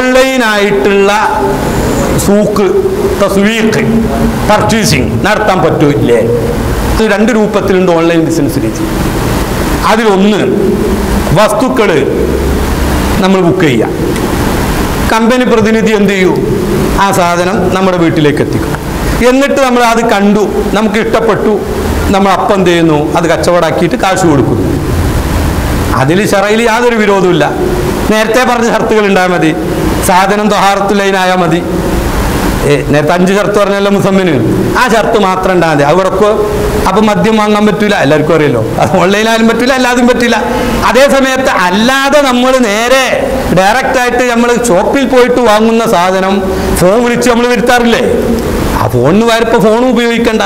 ഓൺലൈനായിട്ടുള്ള souk തസ്വീക്ക് purchasing നടത്താൻ പറ്റൂല്ലേ? ഇത് രണ്ട് രൂപത്തിലുണ്ട് ഓൺലൈൻ ബിസിനസ്സിൽ അതിലൊന്ന് വസ്തുക്കൾ നമ്മൾ ബുക്ക് ചെയ്യാം കമ്പനി പ്രതിനിധി എന്ത് ചെയ്യൂ? ആ സാധനം നമ്മുടെ വീട്ടിലേക്ക് എത്തിക്കും. എന്നിട്ട് നമ്മൾ അത് കണ്ടു നമുക്ക് ഇഷ്ടപ്പെട്ടു നമ്മൾ അപ്പം എന്ത് ചെയ്യുന്നു? അത് കച്ചവടാക്കിയിട്ട് കാശ് കൊടുക്കുന്നു. അതിൽ ഷറയിൽ യാതൊരു വിരോധമില്ല നേരത്തെ പറഞ്ഞ ഷർത്തുകൾ ഉണ്ടായാൽ മതി. സാധനം തൊഹാറത്തുള്ളതിനായാൽ മതി. നേരത്തെ അഞ്ച് ഷർത്ത് പറഞ്ഞല്ലോ മുസമ്മിന്. ആ ഷർത്ത് മാത്രം ഉണ്ടാ മതി. അവിടൊക്കെ അപ്പം മദ്യം വാങ്ങാൻ പറ്റൂല എല്ലാവർക്കും അറിയല്ലോ. അത് ഓൺലൈനായാലും പറ്റൂല അല്ലാതും പറ്റില്ല അതേ സമയത്ത് അല്ലാതെ നമ്മൾ നേരെ ഡയറക്റ്റ് ആയിട്ട് നമ്മൾ ഷോപ്പിൽ പോയിട്ട് വാങ്ങുന്ന സാധനം ഫോൺ വിളിച്ച് നമ്മൾ വരുത്താറില്ലേ? ആ ഫോണിന് വരപ്പോൾ ഫോൺ ഉപയോഗിക്കണ്ട.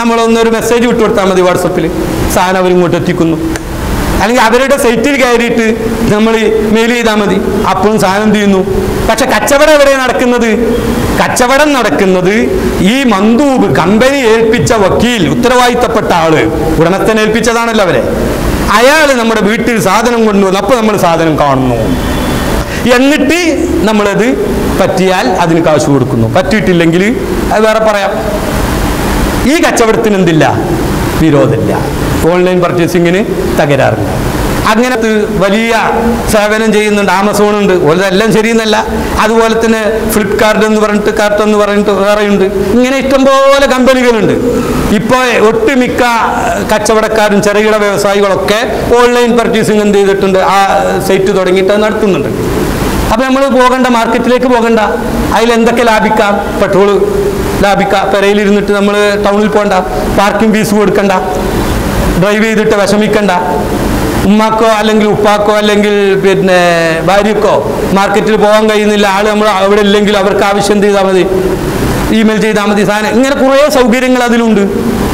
നമ്മളൊന്നൊരു മെസ്സേജ് വിട്ടു കൊടുത്താൽ മതി വാട്സപ്പിൽ സാധനം അവരിങ്ങോട്ട് എത്തിക്കുന്നു. അല്ലെങ്കിൽ അവരുടെ സൈറ്റിൽ കയറിയിട്ട് നമ്മൾ മെയിൽ ചെയ്താൽ മതി. അപ്പോഴും സാധനം ചെയ്യുന്നു? പക്ഷെ കച്ചവടം എവിടെ നടക്കുന്നത്? കച്ചവടം നടക്കുന്നത് ഈ മന്ദൂബ് കമ്പനി ഏൽപ്പിച്ച വക്കീൽ ഉത്തരവാദിത്തപ്പെട്ട ആൾ ഉടമസ്ഥനെ ഏൽപ്പിച്ചതാണല്ലോ അവരെ. അയാൾ നമ്മുടെ വീട്ടിൽ സാധനം കൊണ്ടുവന്നു. അപ്പോൾ നമ്മൾ സാധനം കാണുന്നു. എന്നിട്ട് നമ്മളത് പറ്റിയാൽ അതിന് കാശ് കൊടുക്കുന്നു. പറ്റിയിട്ടില്ലെങ്കിൽ അത് വേറെ പറയാം. ഈ കച്ചവടത്തിന് എന്തില്ല? വിരോധമില്ല. ഓൺലൈൻ പർച്ചേസിങ്ങിന് തകരാറില്ല അങ്ങനത്തെ വലിയ സേവനം ചെയ്യുന്നുണ്ട് ആമസോൺ ഉണ്ട്. എല്ലാം ശരിയെന്നല്ല. അതുപോലെ തന്നെ ഫ്ലിപ്കാർട്ട് എന്ന് പറഞ്ഞിട്ട് കാർട്ട് എന്ന് പറഞ്ഞിട്ട് വേറെയുണ്ട് ഇങ്ങനെ ഇഷ്ടംപോലെ കമ്പനികളുണ്ട്. ഇപ്പോൾ ഒട്ടുമിക്ക കച്ചവടക്കാരും ചെറുകിട വ്യവസായികളൊക്കെ ഓൺലൈൻ പർച്ചേസിങ് എന്ത് ചെയ്തിട്ടുണ്ട് ആ സൈറ്റ് തുടങ്ങിയിട്ട് നടത്തുന്നുണ്ട്. അപ്പോൾ നമ്മൾ പോകണ്ട മാർക്കറ്റിലേക്ക് പോകണ്ട. അതിൽ എന്തൊക്കെ ലാഭിക്കാം? പെട്രോൾ ലാഭിക്കാം. പെരയിലിരുന്നിട്ട് നമ്മൾ ടൗണിൽ പോകണ്ട. പാർക്കിംഗ് ഫീസ് കൊടുക്കണ്ട. ഡ്രൈവ് ചെയ്തിട്ട് വിഷമിക്കണ്ട. ഉമ്മാക്കോ അല്ലെങ്കിൽ ഉപ്പാക്കോ അല്ലെങ്കിൽ പിന്നെ ഭാര്യക്കോ മാർക്കറ്റിൽ പോകാൻ കഴിയുന്നില്ല. ആൾ നമ്മൾ അവിടെ ഇല്ലെങ്കിൽ അവർക്ക് ആവശ്യം ചെയ്താൽ മതി. ഇമെയിൽ ചെയ്താൽ മതി സാധനം. ഇങ്ങനെ കുറേ സൗകര്യങ്ങൾ അതിലുണ്ട്.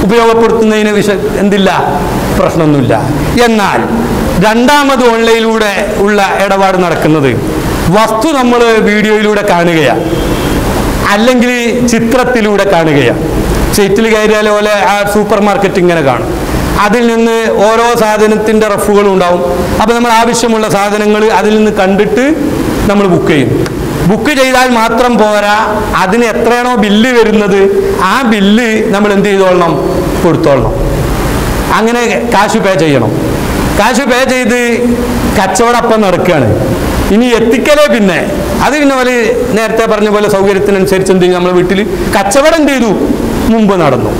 ഉപയോഗപ്പെടുത്തുന്നതിന് വിഷ എന്തില്ല? പ്രശ്നമൊന്നുമില്ല. എന്നാൽ രണ്ടാമത് ഓൺലൈനിലൂടെ ഉള്ള ഇടപാട് നടക്കുന്നത് വസ്തു നമ്മൾ വീഡിയോയിലൂടെ കാണുകയാണ് അല്ലെങ്കിൽ ചിത്രത്തിലൂടെ കാണുകയാണ് സൈറ്റിൽ കയറിയാൽ പോലെ ആ സൂപ്പർ മാർക്കറ്റ് ഇങ്ങനെ കാണും. അതിൽ നിന്ന് ഓരോ സാധനത്തിന്റെ റഫുകളും ഉണ്ടാവും. അപ്പോൾ നമ്മൾ ആവശ്യമുള്ള സാധനങ്ങൾ അതിൽ നിന്ന് കണ്ടിട്ട് നമ്മൾ ബുക്ക് ചെയ്യും. ബുക്ക് ചെയ്താൽ മാത്രം പോരാ അതിന് എത്രയാണോ ബില്ല് വരുന്നത് ആ ബില്ല് നമ്മൾ എന്ത് ചെയ്തോളണം? കൊടുത്തോളണം. അങ്ങനെ കാശ് പേ ചെയ്യണം. കാശ് പേ ചെയ്ത് കച്ചവടം അപ്പം നടക്കുകയാണ്. ഇനി എത്തിക്കലേ പിന്നെ? അത് പിന്നെ പോലെ നേരത്തെ പറഞ്ഞ പോലെ സൗകര്യത്തിനനുസരിച്ച് എന്ത് ചെയ്യും? നമ്മൾ വീട്ടിൽ കച്ചവടം ചെയ്തു മുമ്പ് നടന്നു.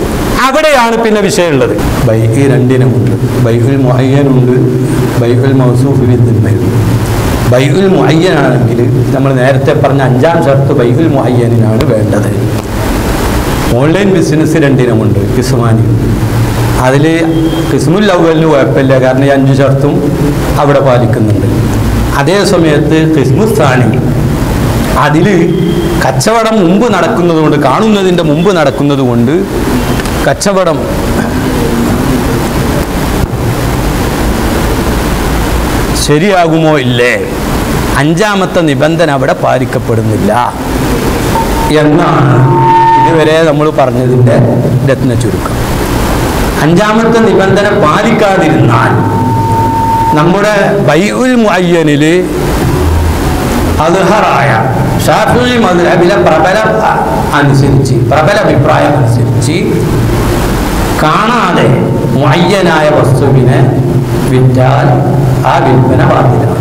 അവിടെയാണ് പിന്നെ വിഷയമുള്ളത്. ബൈക്ക് രണ്ടിനുമുണ്ട് ബൈക്കുൽ മുഹയ്യനുണ്ട് മൗസൂഫിൽ മൗസൂഫിനുണ്ട് ബൈഹുൽ മുഹയ്യനാണെങ്കിൽ നമ്മൾ നേരത്തെ പറഞ്ഞ അഞ്ചാം ഷർത്ത് ബൈഹുൽ മുഹയ്യനാണ് വേണ്ടത്. ഓൺലൈൻ ബിസിനസ് രണ്ടിനുമുണ്ട് കിസ്മാനി. അതിൽ കിസ്മുൽ അവലിന് കുഴപ്പമില്ല. കാരണം ഈ അഞ്ച് ഷർത്തും അവിടെ പാലിക്കുന്നുണ്ട്. അതേ സമയത്ത് കിസ്മുസ്ഥാനി അതിൽ കച്ചവടം മുമ്പ് നടക്കുന്നതുകൊണ്ട് കാണുന്നതിന്റെ മുമ്പ് നടക്കുന്നത് കൊണ്ട് കച്ചവടം. ശരിയാകുമോ ഇല്ലേ? അഞ്ചാമത്തെ നിബന്ധന അവിടെ പാലിക്കപ്പെടുന്നില്ല. എന്നാണ് ഇതുവരെ നമ്മൾ പറഞ്ഞതിന്റെ രത്ന ചുരുക്കം. അഞ്ചാമത്തെ നിബന്ധന പാലിക്കാതിരുന്നാൽ നമ്മുടെ ബൈഉൽ മുഅയ്യനിൽ അദ്ഹറായ ഷാഫി മദ്ഹബിലെ പ്രബല അനുസരിച്ച് പ്രബല അഭിപ്രായം അനുസരിച്ച് കാണാതെ മുയ്യനായ വസ്തുവിനെ വിറ്റാൽ ആ വിൽപ്പന ബാധ്യതയാണ്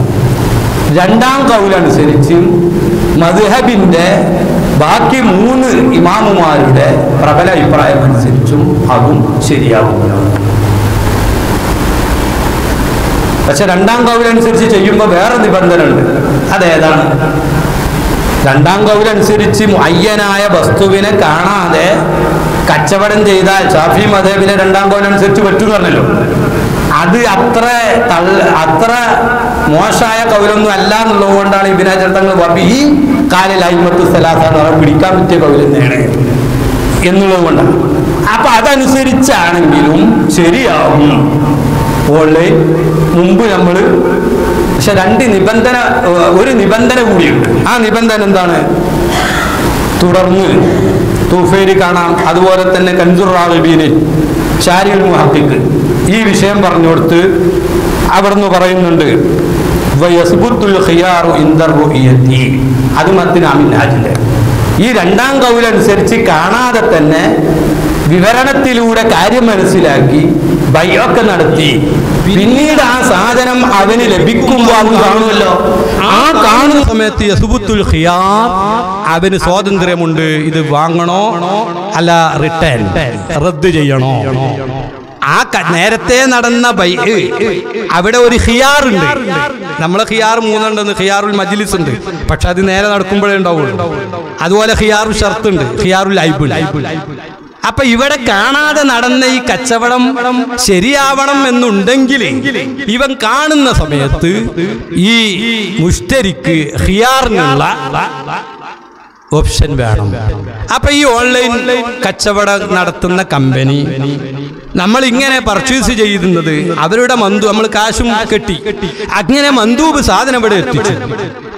രണ്ടാം കൗലനുസരിച്ച് മധുഹബിന്റെ ബാക്കി മൂന്ന് ഇമാമുമാരുടെ പ്രബല അഭിപ്രായം അനുസരിച്ചും അതും ശരിയാവുന്നതാണ് പക്ഷെ രണ്ടാം കൗലനുസരിച്ച് ചെയ്യുമ്പോൾ വേറെ നിബന്ധന ഉണ്ട് അതേതാണ്? രണ്ടാം കൗലനുസരിച്ച് അയ്യനായ വസ്തുവിനെ കാണാതെ കച്ചവടം ചെയ്താൽ ഷാഫി മധേബിലെ രണ്ടാം കോലനുസരിച്ച് പറ്റും പറഞ്ഞല്ലോ. അത് അത്ര അത്ര മോശമായ കൗലൊന്നും അല്ല എന്നുള്ളത് കൊണ്ടാണ് ഇബിനാചർത്തങ്ങൾ പറഞ്ഞു ഈ കാലിൽ അയിമത്ത് സലാസ എന്ന് പറഞ്ഞാൽ പിടിക്കാൻ പറ്റിയ കൗലം തന്നെയാണ് എന്നുള്ളത് കൊണ്ടാണ്. അപ്പൊ അതനുസരിച്ചാണെങ്കിലും ശരിയാവും. ഓൺലൈൻ മുമ്പ് നമ്മൾ പക്ഷെ രണ്ട് നിബന്ധന ഒരു നിബന്ധന കൂടിയുണ്ട്. ആ നിബന്ധന എന്താണ്? തുടർന്ന് തൂഫേരി കാണാം. അതുപോലെ തന്നെ കൻസുർ റാഹിബീന് ഷാരിൽ മുഹക്കിക്ക്. ഈ വിഷയം പറഞ്ഞു കൊടുത്ത് അവിടുന്ന് പറയുന്നുണ്ട് അത് മത്തിനാമിന്നാജിന്റെ ഈ രണ്ടാം കൗലനുസരിച്ച് കാണാതെ തന്നെ വിവരണത്തിലൂടെ കാര്യം മനസ്സിലാക്കി ബയ്യൊക്കെ നടത്തി. പിന്നീട് ആ സാധനം അവന് ലഭിക്കുമ്പോൾ ആ കാണുന്ന സമയത്ത് യസുബുത്തുൽ ഖിയാർ അവന് സ്വാതന്ത്ര്യമുണ്ട് ഇത് വാങ്ങണോ അല്ല റിട്ടേൺ റദ്ദ് ചെയ്യണോ? ആ നേരത്തെ നടന്ന ബൈ അവിടെ ഒരു ഹിയാറുണ്ട് നമ്മളെ ഹിയാർ മൂന്നുണ്ടെന്ന് ഹിയാറുൽ മജ്ലിസ് ഉണ്ട്. പക്ഷെ അത് നേരെ നടക്കുമ്പോഴേ ഉണ്ടാവുള്ളൂ. അതുപോലെ ഖിയാറുൽ ഷർത്ത് ഉണ്ട് ഖിയാറുൽ ലൈബുൽ അപ്പൊ ഇവിടെ കാണാതെ നടന്ന ഈ കച്ചവടം ശരിയാവണം എന്നുണ്ടെങ്കിൽ ഇവൻ കാണുന്ന സമയത്ത് ഈ മുഷ്തരിക്ക് ഹിയാറിനുള്ള ഓപ്ഷൻ വേണം. അപ്പൊ ഈ ഓൺലൈൻ കച്ചവടം നടത്തുന്ന കമ്പനി നമ്മൾ ഇങ്ങനെ പർച്ചേസ് ചെയ്യുന്നത് അവരുടെ മന്തു നമ്മൾ കാശും കെട്ടി. അങ്ങനെ മന്ദൂബ് സാധനം ഇവിടെ എത്തിച്ചു.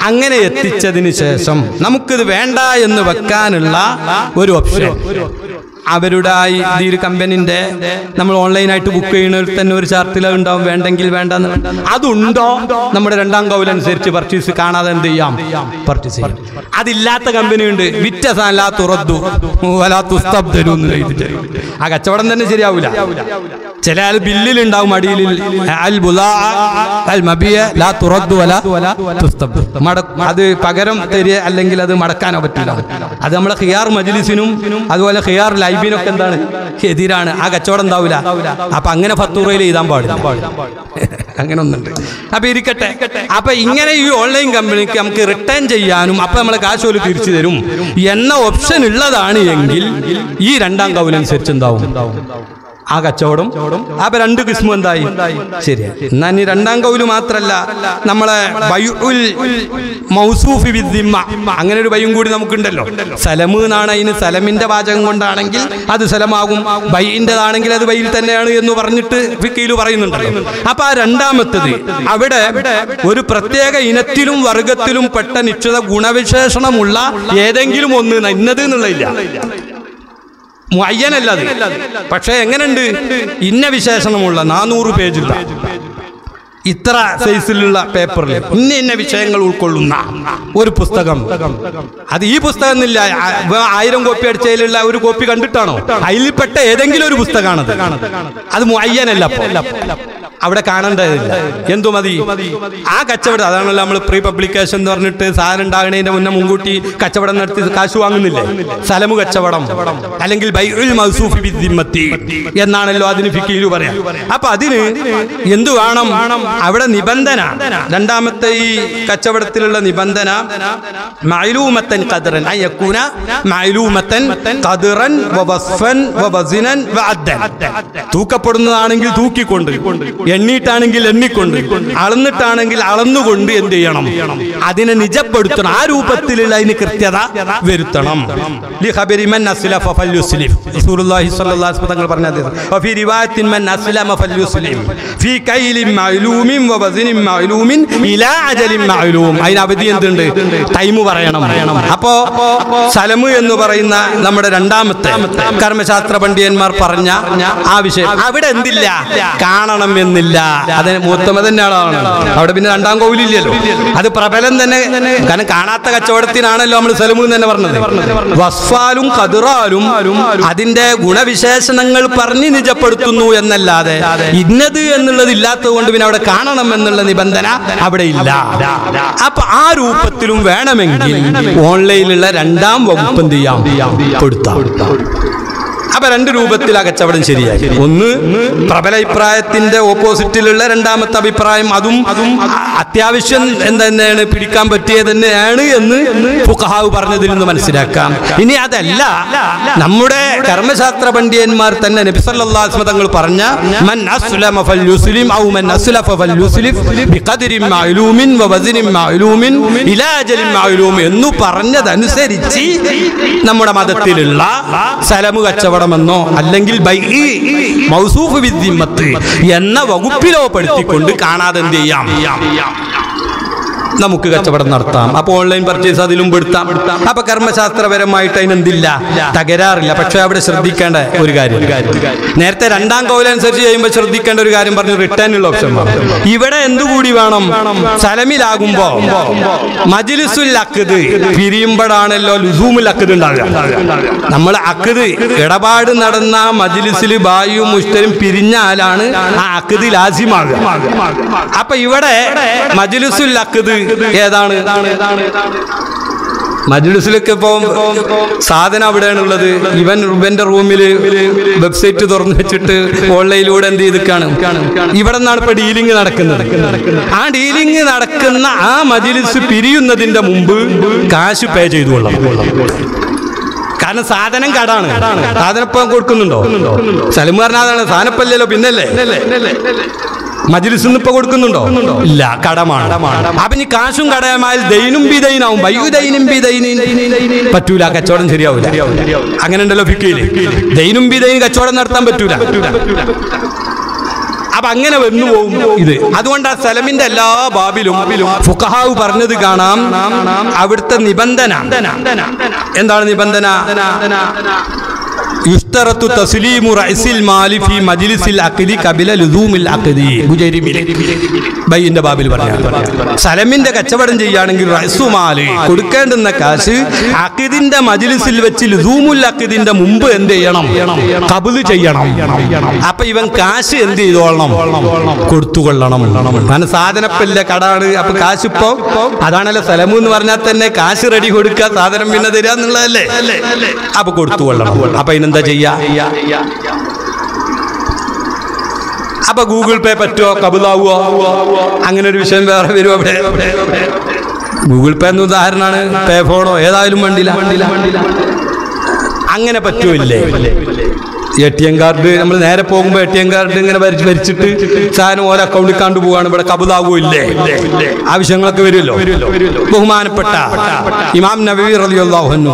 അങ്ങനെ എത്തിച്ചതിന് ശേഷം നമുക്കിത് വേണ്ട എന്ന് വെക്കാനുള്ള ഒരു ഓപ്ഷൻ. അവരുടെ ഈ ഒരു കമ്പനിന്റെ നമ്മൾ ഓൺലൈനായിട്ട് ബുക്ക് ചെയ്യുന്നതിൽ തന്നെ ഒരു ചാർട്ടിൽ ഉണ്ടാവും വേണ്ടെങ്കിൽ വേണ്ടെന്ന്. അതുണ്ടോ? നമ്മുടെ രണ്ടാം കൗലനുസരിച്ച് പർച്ചേസ് കാണാതെ എന്ത് ചെയ്യാം? പർച്ചേസ് ചെയ്യാം. അതില്ലാത്ത കമ്പനി ഉണ്ട് വിറ്റ തുറദ്ദു. ആ കച്ചവടം തന്നെ ശരിയാവില്ല ചില ആൾ ബില്ലിൽ ഉണ്ടാവും അടിയിൽ ലാ അത് പകരം തരിക അല്ലെങ്കിൽ അത് മടക്കാനോ പറ്റില്ല അത് നമ്മളെ ഹിയാർ മജ്ലിസിനും അതുപോലെ ഖിയാർ ലൈബിനൊക്കെ എന്താണ്? എതിരാണ്. ആ കച്ചവടം ഉണ്ടാവില്ല അപ്പൊ അങ്ങനെ ഫത്തൂറയിൽ എഴുതാൻ പാടില്ല. അങ്ങനെ ഒന്നുണ്ട് അപ്പൊ ഇരിക്കട്ടെ. അപ്പൊ ഇങ്ങനെ ഈ ഓൺലൈൻ കമ്പനിക്ക് നമുക്ക് റിട്ടേൺ ചെയ്യാനും അപ്പൊ നമ്മളെ കാശ് പോലും തിരിച്ചു തരും. എന്ന ഓപ്ഷൻ ഉള്ളതാണ് എങ്കിൽ ഈ രണ്ടാം കൗലനുസരിച്ച് എന്താവും? ആ കച്ചവടം അപ്പൊ രണ്ട് കിസ്മു എന്തായി? ശരിയാ. എന്നാ ഇനി രണ്ടാം കൗൽ മാത്രല്ല നമ്മളെ അങ്ങനെ ഒരു ബൈയും കൂടി നമുക്കുണ്ടല്ലോ. സലമ് എന്നാണ് അതിന് സലമിന്റെ വാചകം കൊണ്ടാണെങ്കിൽ അത് സലമാകും. ബൈന്റെതാണെങ്കിൽ അത് ബൈയിൽ തന്നെയാണ് എന്ന് പറഞ്ഞിട്ട് ഫിക്കയിൽ പറയുന്നുണ്ട് അപ്പൊ ആ രണ്ടാമത്തത് അവിടെ ഒരു പ്രത്യേക ഇനത്തിലും വർഗത്തിലും പെട്ട നിശ്ചിത ഗുണവിശേഷണമുള്ള ഏതെങ്കിലും ഒന്ന് ഇന്നത് എന്നുള്ളതില്ല. മുയ്യനല്ല അത്. പക്ഷേ എങ്ങനെയുണ്ട്? ഇന്ന വിശേഷണമുള്ള നാനൂറ് പേജുള്ള ഇത്ര സൈസിലുള്ള പേപ്പറിൽ ഇന്ന ഇന്ന വിഷയങ്ങൾ ഉൾക്കൊള്ളുന്ന ഒരു പുസ്തകം. അത് ഈ പുസ്തകം എന്നില്ല ആയിരം കോപ്പി അടിച്ചതിലുള്ള ഒരു കോപ്പി കണ്ടിട്ടാണോ? അതിൽപ്പെട്ട ഏതെങ്കിലും ഒരു പുസ്തകമാണത് അത് മുയ്യനല്ല. അവിടെ കാണേണ്ടതില്ല എന്തു മതി? ആ കച്ചവടം അതാണല്ലോ നമ്മൾ പ്രീ പബ്ലിക്കേഷൻ എന്ന് പറഞ്ഞിട്ട് സാധനം ഉണ്ടാകുന്നതിന്റെ മുന്നേ മുൻകൂട്ടി കച്ചവടം നടത്തി കാശ് വാങ്ങുന്നില്ലേ? സ്ഥലമു കച്ചവടം. അല്ലെങ്കിൽ എന്നാണല്ലോ അതിന് ഫിക്കിയിൽ പറയാം. അപ്പൊ അതിന് എന്തു വേണം? അവിടെ നിബന്ധന. രണ്ടാമത്തെ ഈ കച്ചവടത്തിലുള്ള നിബന്ധന മഅലൂമത്തൻ ഖദ്റൻ അയ്യക്കൂന മൈലൂമത്തൻ വഅദ്ദൻ തൂക്കപ്പെടുന്നതാണെങ്കിൽ തൂക്കിക്കൊണ്ട്. എണ്ണിയിട്ടാണെങ്കിൽ എണ്ണിക്കൊണ്ട് അളന്നിട്ടാണെങ്കിൽ അളന്നുകൊണ്ട് എന്ത് ചെയ്യണം? അതിനെ നിജപ്പെടുത്തണം. ആ രൂപത്തിലുള്ള അതിന് കൃത്യത വരുത്തണം. അജലിൻ മഅലൂം. അതിന് അവധി എന്തുണ്ട്? ടൈം പറയണം. അപ്പോ സലമു എന്ന് പറയുന്ന നമ്മുടെ രണ്ടാമത്തെ കർമ്മശാസ്ത്ര പണ്ഡിതന്മാർ പറഞ്ഞ ആ വിഷയം. അവിടെ എന്തില്ല? കാണണം എന്നില്ല. അത് മൂത്തമ തന്നെയാണ് അവിടെ പിന്നെ രണ്ടാം കോവിലില്ലല്ലോ. അത് പ്രബലം തന്നെ. കാരണം കാണാത്ത കച്ചവടത്തിനാണല്ലോ നമ്മൾ സലമു തന്നെ പറഞ്ഞത്. വസ്ഫാലും കതിറാലും അതിന്റെ ഗുണവിശേഷണങ്ങൾ പറഞ്ഞ് നിജപ്പെടുത്തുന്നു എന്നല്ലാതെ ഇന്നത് എന്നുള്ളത് ഇല്ലാത്തത് കൊണ്ട് പിന്നെ അവിടെ കാണണം എന്നുള്ള നിബന്ധന അവിടെ ഇല്ല. അപ്പൊ ആ രൂപത്തിലും വേണമെങ്കിൽ ഓൺലൈനിലുള്ള രണ്ടാം വകുപ്പ് എന്ത് ചെയ്യാം? കൊടുത്താം. അപ്പൊ രണ്ട് രൂപത്തിൽ ആ കച്ചവടം ശരിയായി. ഒന്ന് പ്രബല അഭിപ്രായത്തിന്റെ ഓപ്പോസിറ്റിലുള്ള രണ്ടാമത്തെ അഭിപ്രായം അതും അതും അത്യാവശ്യം എന്തെന്നാണ് പിടിക്കാൻ പറ്റിയത് തന്നെയാണ് എന്ന് ഫുഖഹാവ് പറഞ്ഞതിൽ നിന്ന് മനസ്സിലാക്കാം. ഇനി അതല്ല നമ്മുടെ കർമ്മശാസ്ത്ര പണ്ഡിയന്മാർ തന്നെ നബിസല്ലാസ്മ തങ്ങൾ പറഞ്ഞ മൻ അസ്ലമ ഫൽയുസ്ലിം ഔ മൻ അസ്ലഫ ഫൽയുസ്ലിഫ് ബിഖദരിൻ മഅലൂമിൻ വവസിനിൻ മഅലൂമിൻ ഇലാ അജലിൻ മഅലൂം എന്ന് പറഞ്ഞതനുസരിച്ച് നമ്മുടെ മതത്തിലുള്ള സലമു കച്ചവടമെന്നോ അല്ലെങ്കിൽ മൗസൂഫ് വിദ്യമത്ത് എന്ന വകുപ്പിലോ പെടുത്തിക്കൊണ്ട് കാണാതെ എന്ത് ചെയ്യാം? നമുക്ക് കച്ചവടം നടത്താം. അപ്പൊ ഓൺലൈൻ പർച്ചേസ് അതിലും പെടുത്താം. അപ്പൊ കർമ്മശാസ്ത്രപരമായിട്ട് അതിനെന്തില്ല? തകരാറില്ല. പക്ഷെ അവിടെ ശ്രദ്ധിക്കേണ്ട ഒരു കാര്യം. നേരത്തെ രണ്ടാം കൗലനുസരിച്ച് ചെയ്യുമ്പോൾ ശ്രദ്ധിക്കേണ്ട ഒരു കാര്യം പറഞ്ഞു റിട്ടേൺ ഉള്ള ഓപ്ഷൻ ഇവിടെ എന്തുകൂടി വേണം? സലമിലാകുമ്പോ മജിലിസുൽ അക്കത് പിരിയുമ്പോഴാണല്ലോ ലുസൂമുൽ അക്കത് ഉണ്ടാവുക. നമ്മൾ അക്കത് ഇടപാട് നടന്ന മജിലിസിൽ ബായും മുഷ്ടരും പിരിഞ്ഞാലാണ് ആ അക്കത് ലാസിമാകുക. അപ്പൊ ഇവിടെ മജിലിസുൽ അക്കത് ഏതാണ്? മജ്ലിസിലൊക്കെ ഇപ്പൊ സാധനം അവിടെയാണുള്ളത് ഇവൻ ഇവന്റെ റൂമിൽ വെബ്സൈറ്റ് തുറന്നു വെച്ചിട്ട് ഓൺലൈനിലൂടെ എന്ത് ചെയ്തിക്കാണ് ഇവിടെ നിന്നാണ് ഇപ്പൊ ഡീലിംഗ് നടക്കുന്നത്. ആ ഡീലിംഗ് നടക്കുന്ന ആ മജ്ലിസ് പിരിയുന്നതിന്റെ മുമ്പ് കാശ് പേ ചെയ്തു കൊള്ളണം. കാരണം സാധനം കടാണ്. സാധനം ഇപ്പൊ കൊടുക്കുന്നുണ്ടോ? സലിം പറഞ്ഞതാണ് സാധനപ്പല്ലല്ലോ പിന്നല്ലേ? മജിലിസ് ഇപ്പൊ കൊടുക്കുന്നുണ്ടോ? ഇല്ല കടമാണ്. അപ്പൊ ഇനി കാശും കടയമായാൽ ദൈനും ബി ദൈനാവും ബയ്യു ദൈനും ബി ദൈനിൻ പറ്റൂല കച്ചവടം ശരിയാവില്ല അങ്ങനെ ഉണ്ടല്ലോ ഫിക്കയിൽ ദൈനും ബി ദൈനും കച്ചവടം നടത്താൻ പറ്റൂല. അപ്പൊ അങ്ങനെ വന്നു പോകും ഇത്. അതുകൊണ്ട് ആ സ്ഥലമിന്റെ എല്ലാ ബാബിലും ഫുഖഹാവ് പറഞ്ഞത് കാണാം. അവിടുത്തെ നിബന്ധന. എന്താണ് നിബന്ധന? യുസ്തറത്തു തസ്ലീമു റഅസിൽ മാലി ഫി മജ്ലിസിൽ അഖ്ദി കബില ലുദൂമിൽ അഖ്ദി. ബുജൈരിമിൽ ബൈന്റെ ബാബിൽ പറഞ്ഞു സലമിന്റെ കച്ചവടം ചെയ്യുകയാണെങ്കിൽ റഅസു മാൽ. കൊടുക്കേണ്ടുന്ന കാശ് അഖിദിന്റെ മജ്ലിസിൽ വെച്ച് ലുദൂമുൽ അഖ്ദിന്റെ മുമ്പ് എന്ത് ചെയ്യണം? കബുൽ ചെയ്യണം. അപ്പൊ ഇവൻ കാശ് എന്ത് ചെയ്തോളണം? കൊടുത്തുകൊള്ളണം. കാരണം സാധനപ്പില്ല കടാണ്. അപ്പൊ കാശ് ഇപ്പോ അതാണല്ലോ സലമു എന്ന് പറഞ്ഞാൽ തന്നെ കാശ് റെഡി കൊടുക്കുക സാധനം പിന്നെ തരിക എന്നുള്ളതല്ലേ അപ്പൊ കൊടുത്തുകൊള്ളണം. അപ്പൊ ഇതിനെന്താ ചെയ്യാ? അപ്പൊ ഗൂഗിൾ പേ പറ്റുമോ കബുലാവോ അങ്ങനെ ഒരു വിഷയം വേറെ വരുമോ അവിടെ. ഗൂഗിൾ പേ എന്ന ഉദാഹരണമാണ്. പേ ഫോണോ? ഏതായാലും വണ്ടിയില്ല അങ്ങനെ പറ്റുമില്ലേ എ ടി എം കാർഡ് നമ്മൾ നേരെ പോകുമ്പോൾ എ ടി എം കാർഡ് ഇങ്ങനെ വരിച്ചിട്ട് സാധനം ഓരോ അക്കൗണ്ടിൽ കണ്ടു പോവാണ്. ഇവിടെ കബുലാവോ ഇല്ലേ? ആവശ്യങ്ങളൊക്കെ വരുമല്ലോ? ബഹുമാനപ്പെട്ട ഇമാം നബി അൻഹു.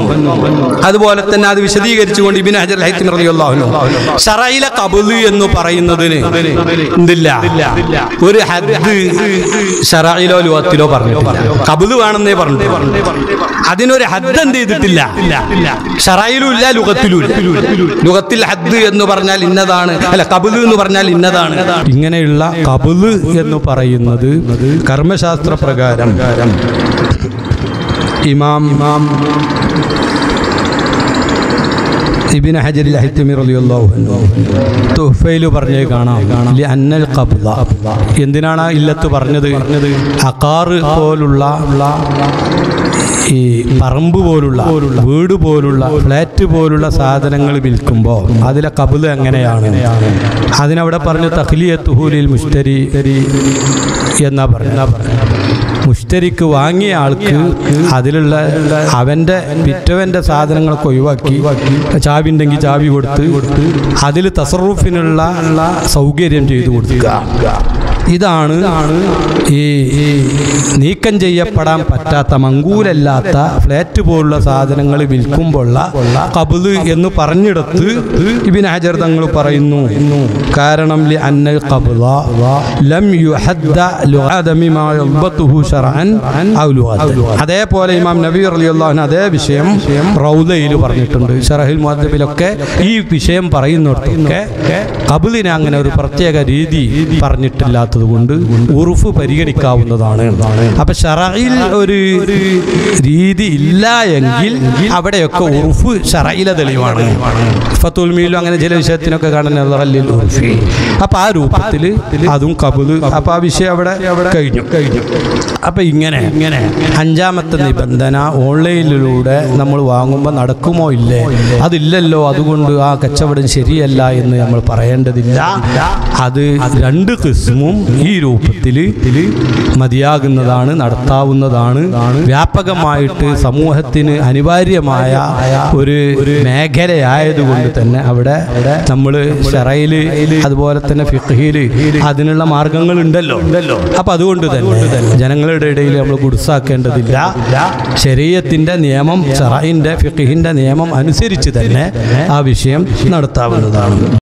അതുപോലെ തന്നെ അത് വിശദീകരിച്ചുകൊണ്ട് ഇബിൻ ഹജർ ഹൈത്തിൻ അൻഹു. ഷറയിലെ കബുൽ എന്ന് പറയുന്നതിന് എന്തില്ല? ഒരു ഹദ് ഷറയിലോ ലുവത്തിലോ പറഞ്ഞിട്ടില്ല. കബുൽ വേണമെന്നേ പറഞ്ഞു അതിനൊരു ഹദ് എന്ത് ചെയ്തിട്ടില്ല? ഷറയിലും ഇല്ല ലുഖത്തിലും ലുഖത്തിൽ ലുഗത്തിൽ ഹദ് എന്ന് പറഞ്ഞാൽ ഇന്നതാണ്. അല്ല കബുൽ എന്ന് പറഞ്ഞാൽ ഇന്നതാണ്. ഇങ്ങനെയുള്ള കബുൽ എന്ന് പറയുന്നത് കർമ്മശാസ്ത്ര പ്രകാരം ഇമാം ഇമാം ഇബിൻ അൻഹു. തുഹ്ഫയിൽ പറഞ്ഞേ കാണാം. അന്നൽ ഖബ്ല എന്തിനാണ് ഇല്ലത്ത് പറഞ്ഞത്? അക്കാറ് പോലുള്ള ഈ പറമ്പ് പോലുള്ള വീട് പോലുള്ള ഫ്ലാറ്റ് പോലുള്ള സാധനങ്ങൾ വിൽക്കുമ്പോൾ അതിലെ കബുൽ എങ്ങനെയാണ്? അതിനവിടെ പറഞ്ഞു തഹ്ലിയത്തുഹൂലിൽ മുഷ്തരി എന്നാ പറഞ്ഞ മുഷ്തരിക്ക് വാങ്ങിയ ആൾക്ക് അതിലുള്ള അവന്റെ വിറ്റവന്റെ സാധനങ്ങളൊക്കെ ഒഴിവാക്കി. ചാവി ഉണ്ടെങ്കിൽ ചാവി കൊടുത്ത് കൊടുത്ത് അതിൽ തസറുഫിനുള്ള സൗകര്യം ചെയ്തു കൊടുക്കുക. ഇതാണ് ഈ നീക്കം ചെയ്യപ്പെടാൻ പറ്റാത്ത മങ്കൂലല്ലാത്ത ഫ്ലാറ്റ് പോലുള്ള സാധനങ്ങൾ വിൽക്കുമ്പോഴുള്ള കബുൽ എന്ന് പറഞ്ഞെടുത്ത് ഇബിൻ ഹജർ തങ്ങൾ പറയുന്നു. കാരണം ലി അന്നൽ ഖബ്ള ലം യുഹദ്ദ ലുഅദമി മാ ശർഅൻ ഔ അതേപോലെ ഇമാം നബി റളിയല്ലാഹു അൻഹു അതേ വിഷയം റൗദയിൽ പറഞ്ഞിട്ടുണ്ട്. ഷറഹിൽ മുഅദ്ദബിലൊക്കെ ഈ വിഷയം പറയുന്നിടത്തൊക്കെ കബുലിന് അങ്ങനെ ഒരു പ്രത്യേക രീതി പറഞ്ഞിട്ടില്ലാത്തത് കൊണ്ട് ഉറുഫ് പരിഗണിക്കാവുന്നതാണ്. അപ്പൊ ഷറയിൽ ഒരു രീതി ഇല്ല എങ്കിൽ അവിടെയൊക്കെ ഉറുഫ് ഷറയിലെ തെളിവാണ്. ഫത്തുൽമിയിലും അങ്ങനെ ചില വിഷയത്തിനൊക്കെ കാണുന്ന ഉറുഫി. അപ്പൊ ആ രൂപത്തിൽ അതും കബുൽ അപ്പൊ ആ വിഷയം അവിടെ കഴിഞ്ഞു. കഴിഞ്ഞു അപ്പൊ ഇങ്ങനെ ഇങ്ങനെ അഞ്ചാമത്തെ നിബന്ധന ഓൺലൈനിലൂടെ നമ്മൾ വാങ്ങുമ്പോൾ നടക്കുമോ ഇല്ലേ? അതില്ലല്ലോ. അതുകൊണ്ട് ആ കച്ചവടം ശരിയല്ല എന്ന് നമ്മൾ പറയേണ്ടതില്ല. അത് രണ്ട് കിസ്മും ഈ രൂപത്തിൽ മതിയാകുന്നതാണ് നടത്താവുന്നതാണ്. വ്യാപകമായിട്ട് സമൂഹത്തിന് അനിവാര്യമായ ഒരു മേഖലയായതുകൊണ്ട് തന്നെ അവിടെ നമ്മൾ ഷറയിൽ അതുപോലെ തന്നെ ഫിഖിൽ അതിനുള്ള മാർഗങ്ങൾ ഉണ്ടല്ലോ അപ്പൊ അതുകൊണ്ട് തന്നെ ജനങ്ങളുടെ ഇടയിൽ നമ്മൾ കുടുസാക്കേണ്ടതില്ല ശരീരത്തിന്റെ നിയമം ചെറയിന്റെ ഫിഖിന്റെ നിയമം അനുസരിച്ച് തന്നെ ആ വിഷയം നടത്താവുന്നതാണ്.